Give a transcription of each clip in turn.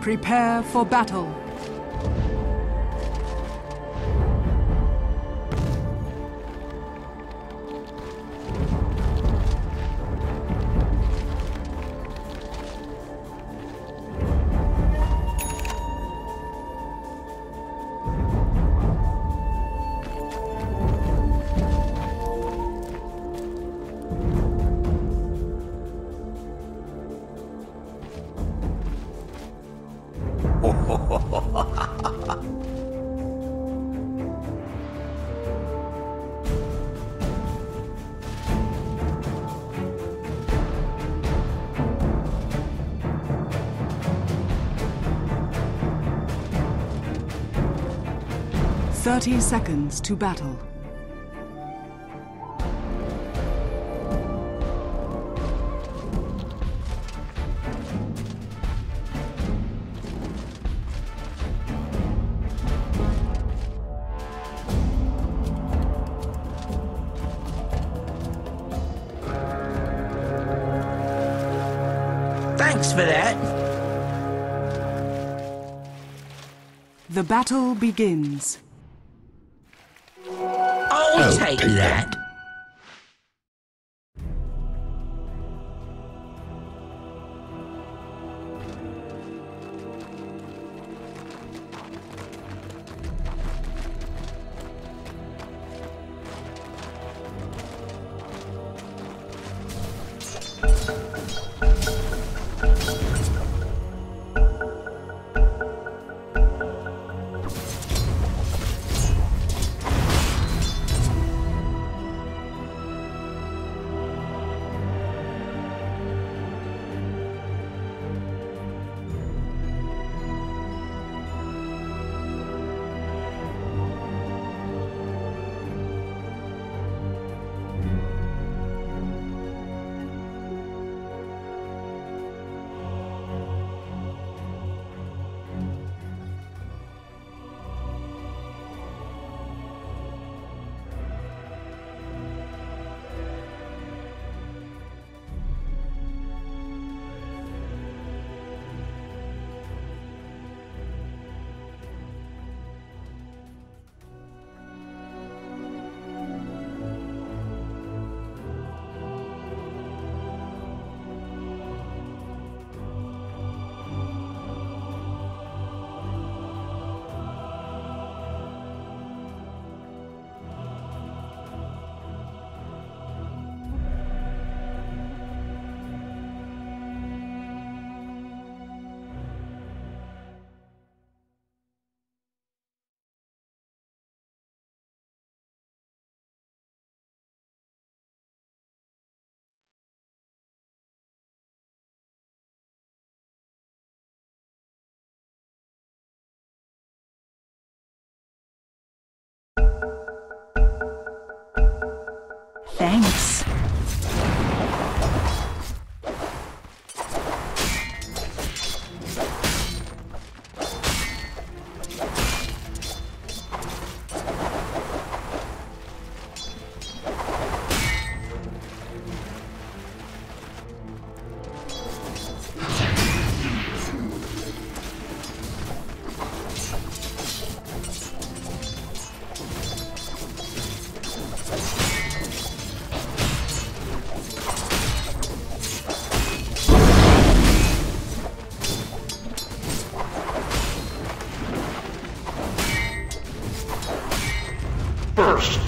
Prepare for battle. Thirty seconds to battle. Thanks for that. The battle begins. I'll oh, take that.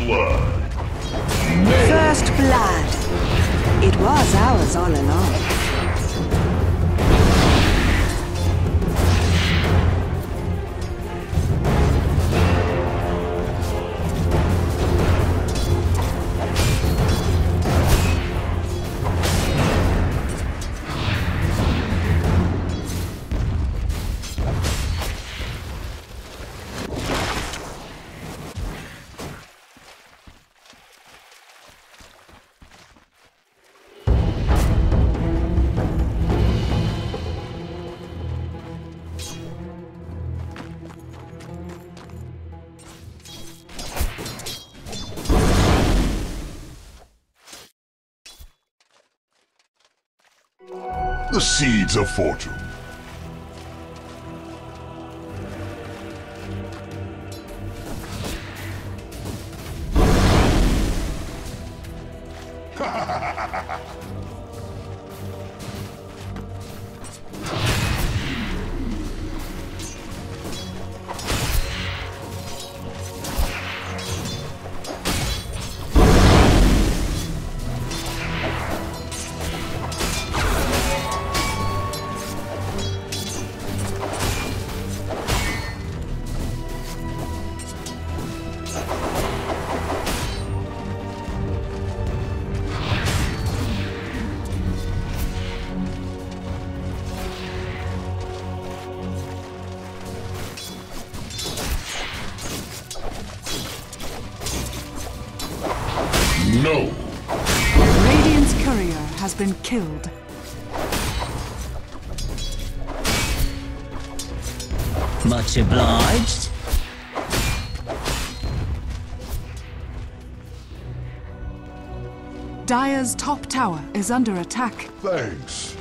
Blood. First blood. It was ours all along. The seeds of fortune. Been killed. Much obliged. Dire's top tower is under attack. Thanks.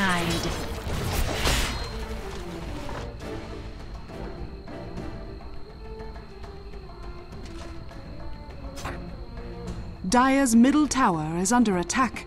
Denied. Dire's middle tower is under attack.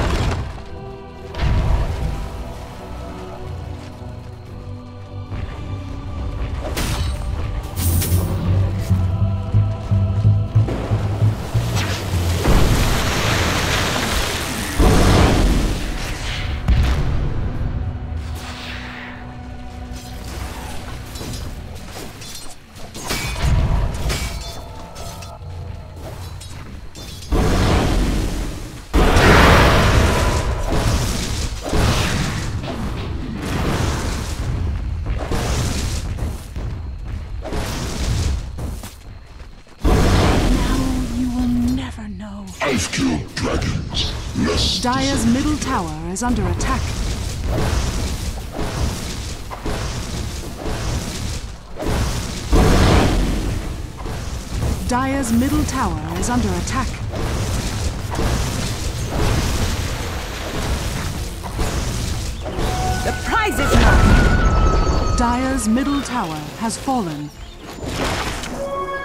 Less Dire's middle tower is under attack. Dire's middle tower is under attack. The prize is mine! Dire's middle tower has fallen.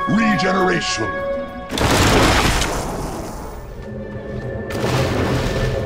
Regeneration.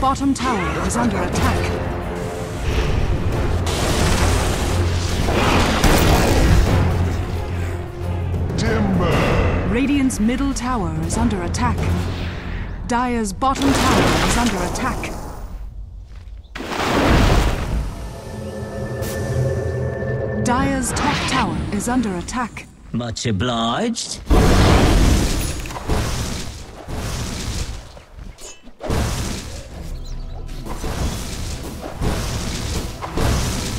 Bottom tower is under attack. Timber. Radiant's middle tower is under attack. Dire's bottom tower is under attack. Dire's top tower is under attack. Much obliged.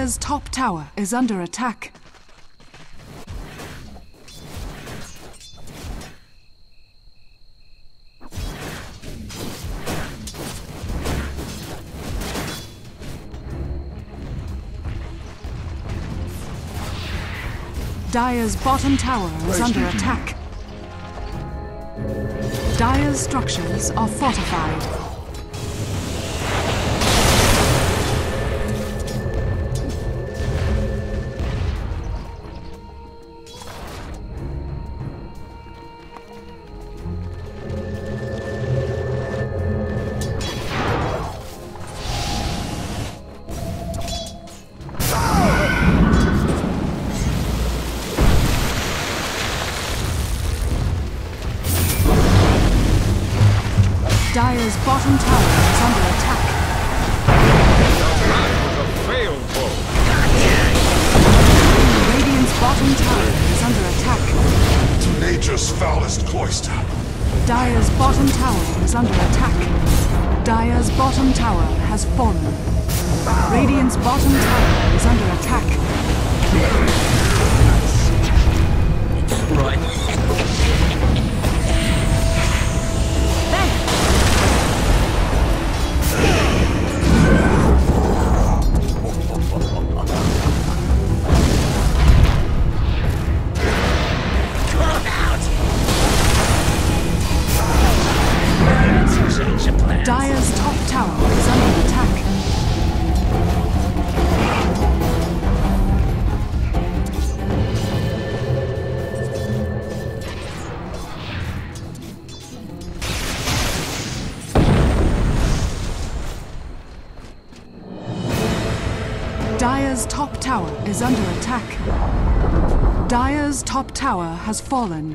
Dire's top tower is under attack. Dire's bottom tower is under attack. Dire's structures are fortified. Tower has fallen.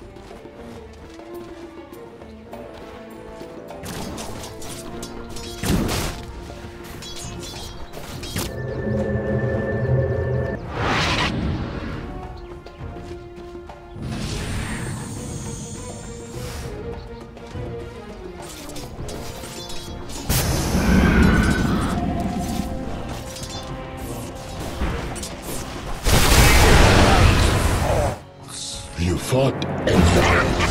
Fought and fought.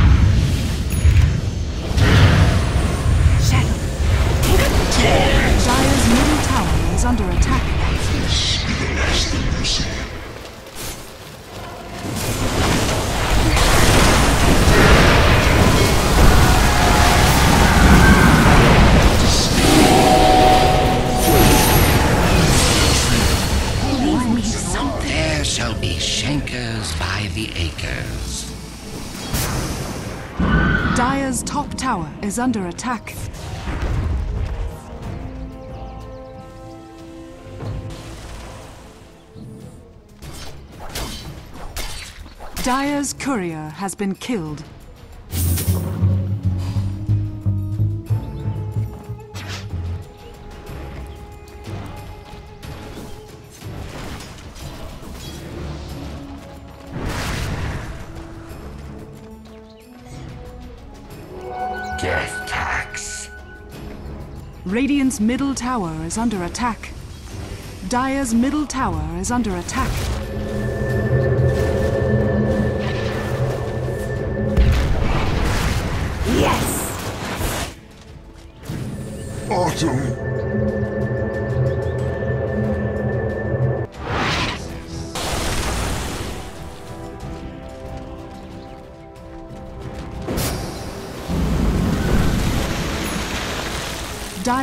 Under attack. This be the last thing you see. Me something. There shall be Shankers by the acres. Dire's top tower is under attack. Dire's courier has been killed. Death tax. Radiant's middle tower is under attack. Dire's middle tower is under attack.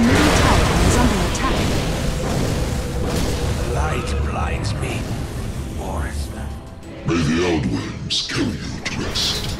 Middle tower is under attack. Light blinds me. Forest. May the Eldwinds kill you to rest.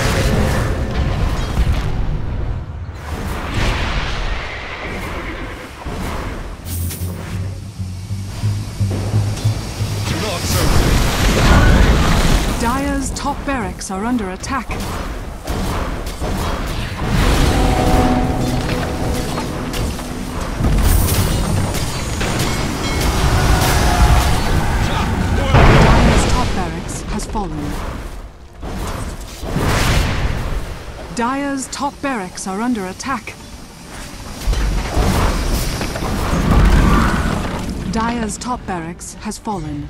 Barracks are under attack. Dire's top barracks has fallen. Dire's top barracks are under attack. Dire's top barracks has fallen.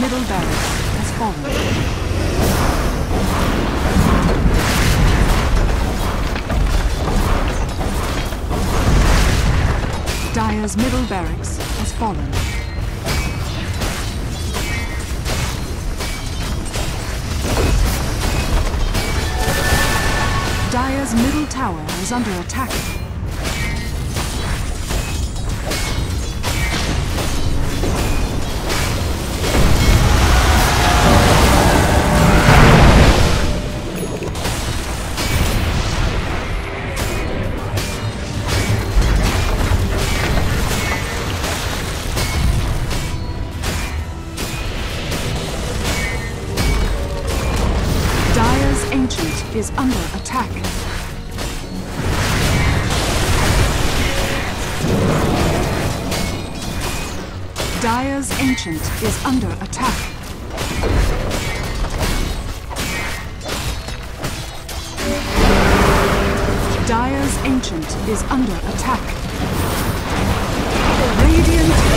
Middle barracks has fallen. Dire's middle barracks has fallen. Dire's middle tower is under attack. is under attack. Dire's Ancient is under attack. Radiant